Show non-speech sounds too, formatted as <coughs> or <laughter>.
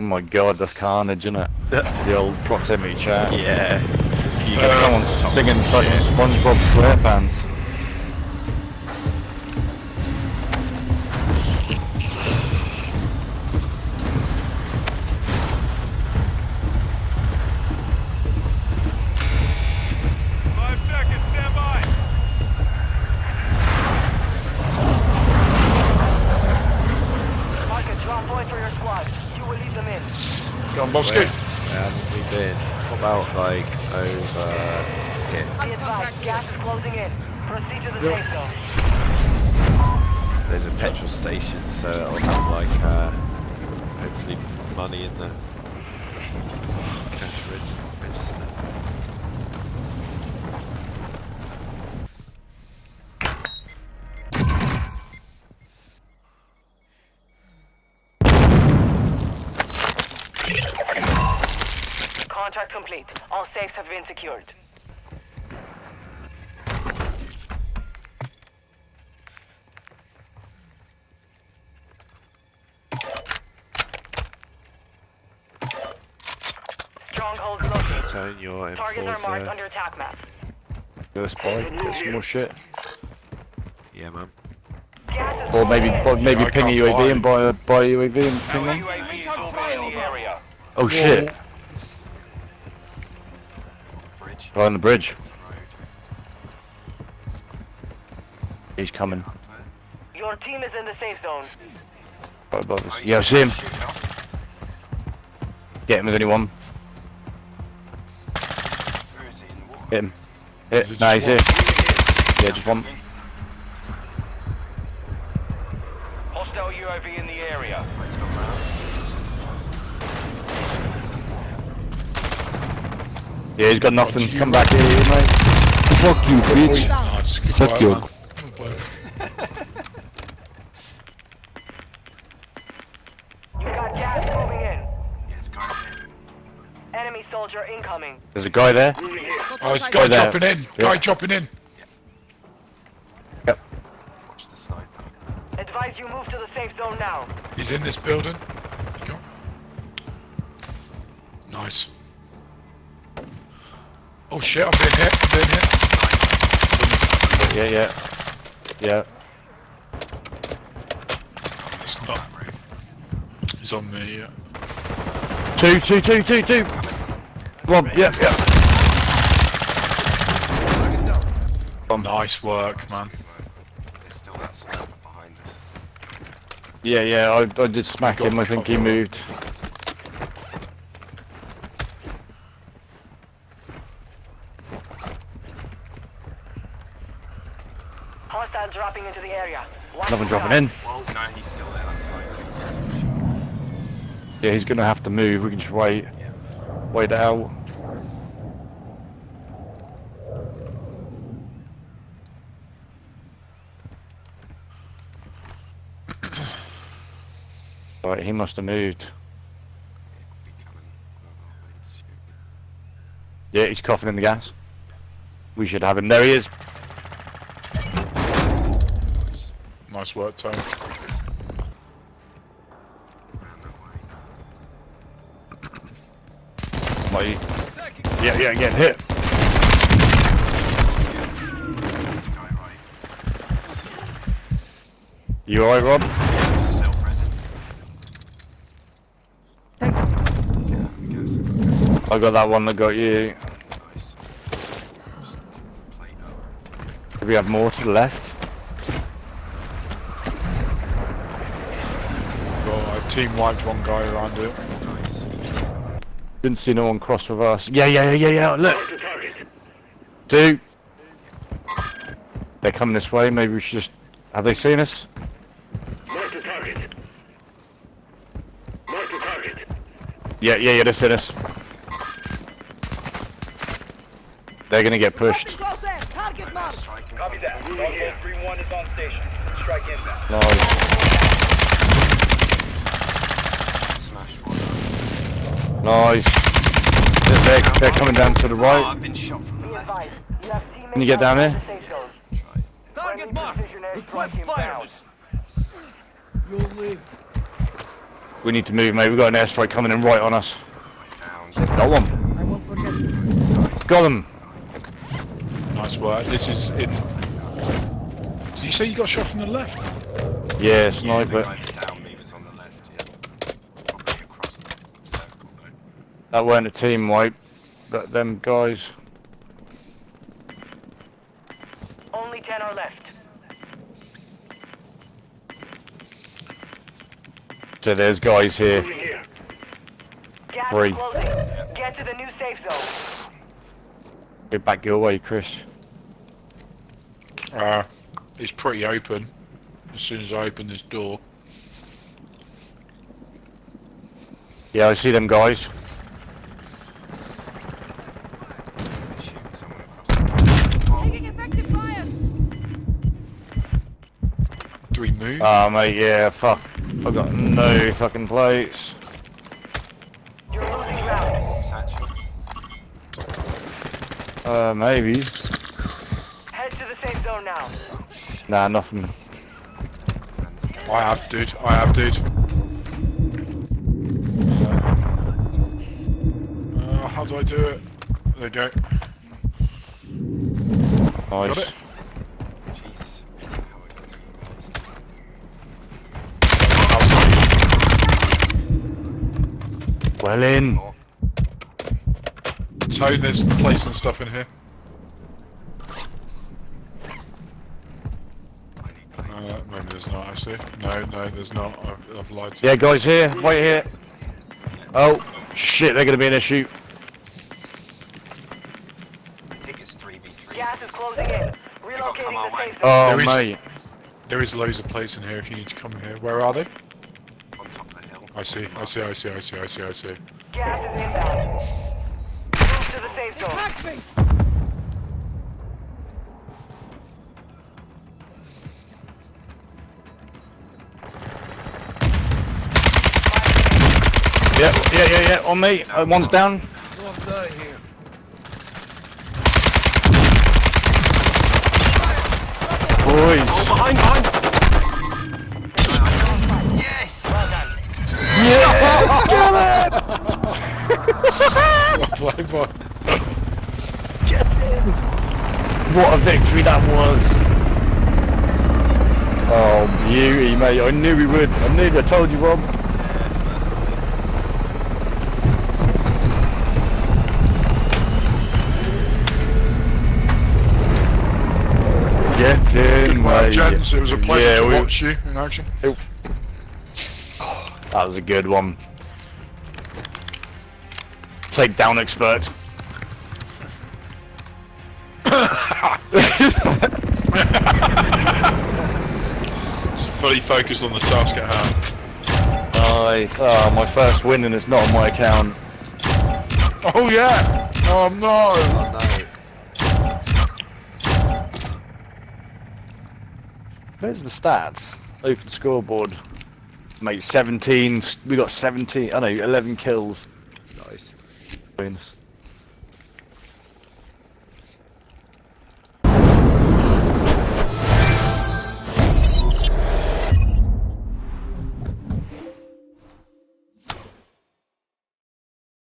Oh my god, that's carnage, isn't it? the old proximity chat. Yeah. You Uh, someone's singing fucking SpongeBob SquarePants. Go on, Bobski. Where haven't we been? What about like over here? Be advised, gas is closing in. Proceed to the Yep. safe zone. There's a petrol station, so I'll have like uh, hopefully money in the cash register. Contract complete. All safes have been secured. Strongholds located. Turn your Targets are marked M4 on your attack map. Get a spy, get some more shit. Yeah, man. Or maybe, or maybe I ping a UAV and buy a, buy a UAV and ping Our them. UAV is orbiting the area. Oh shit, Bridge. right on the bridge. Road. He's coming. Your team is in the safe zone. Right above us. Yeah, I see him. Get him with anyone. Where is he in the water? Hit him. Hit. Is it Nah, he's here. Yeah, just one. Hostile UAV in the area. Oh, he's got round. Yeah, he's got nothing. Come back here, mate. Fuck you, bitch. Nice. Suck your- man. Good work. You got gas moving in. Yeah, it's going in. Enemy soldier incoming. There's a guy there. Oh, it's guy there. dropping in. Guy Yeah. dropping in. Yep. Watch the sniper. Advise you move to the safe zone now. He's in this building. You go. Nice. Oh shit, I'm being hit. I'm being hit. Yeah, yeah. Yeah. It's not. He's on me, yeah. Two, two, two, two, two. One, yeah, yeah. One. Nice work, man. There's still that sniper behind us. Yeah, yeah, I, I did smack Got him. I think he moved. Hostile dropping into the area. The dropping in. No, he's still there. That sniper. Yeah, he's gonna have to move. We can just wait. Yeah. Wait it out. <coughs> Right, he must have moved. Yeah, he's coughing in the gas. We should have him. There he is. Nice work, Tony. Round that way. Like, yeah, yeah, get hit. This guy. You alright, Rob? Thanks. Yeah, we go. so- I got that one that got you. Nice. Just plate up. Do we have more to the left? Well, I team wiped one guy around it. Nice. Didn't see no one cross with us. Yeah, yeah, yeah, yeah, yeah. Look. Two. They're coming this way. Maybe we should just. Have they seen us? Yeah, yeah, yeah. They've seen us. They're gonna get pushed. Close air. Target mark. Striking. Copy that. Longbow 3-1 is on station. Strike inbound. Nice. Smash one. Nice. They're, they're, they're coming down to the Oh, right. I've been shot from the left. advised. You have teammates Can you get down outside there? the safe zone. Try. Friendly precision airstrike inbound. You'll live. We need to move, mate. We've got an airstrike coming in right on us. Got one. I won't forget this. Got him. Nice work. This is in. Did you say you got shot from the left? Yeah, Yeah, sniper. the guy that down me was on the left, yeah. Probably across the circle though. That weren't a team wipe. But them guys. Only 10 are left. So there's guys here. Gas Three. Get to the new safe zone. Go back your way, Chris. Uh, it's pretty open. As soon as I open this door. Yeah, I see them guys. Shooting someone across the Taking effective fire. Do we? Ah, mate, yeah, fuck. I've got no fucking plates. You're losing ground. Uh, maybe. Head to the safe zone now. Nah, nothing. And this guy's I have, dude. I have, dude. Uh, how do I do it? There we go. Nice. Got it? Jesus. How I got through those. Well in. More. Tone, there's plates and stuff in here. I. Uh, maybe there's not actually. No, no, there's not. I've, I've lied to Yeah, guys here. Right here. Oh, shit, they're gonna be in a shoot. I think it's 3v3. Gas is closing in. Relocating the safe zone. Oh, There is- mate. There is loads of plates in here if you need to come here. Where are they? On top of the hill. I see, I see, I see, I see, I see, I see. Gas is inbound. Move to the safe zone. Attack me. Yeah, yeah, yeah, yeah. On me. Uh, one's down. One die here. Boys. Oh, behind, behind! Play boy. What a victory that was. Oh, beauty, mate. I knew we would. I knew. I told you, Rob. Get in, Good mate. gents. It was a pleasure yeah, to we- watch you in action. That was a good one. Take down expert. <laughs> Fully focused on the task at hand. Nice. Oh, my first win and it's not on my account. Oh yeah! Oh no! Oh no. Where's the stats? Open scoreboard. Mate, 17. We got 17. I know, 11 kills. Nice. Wins.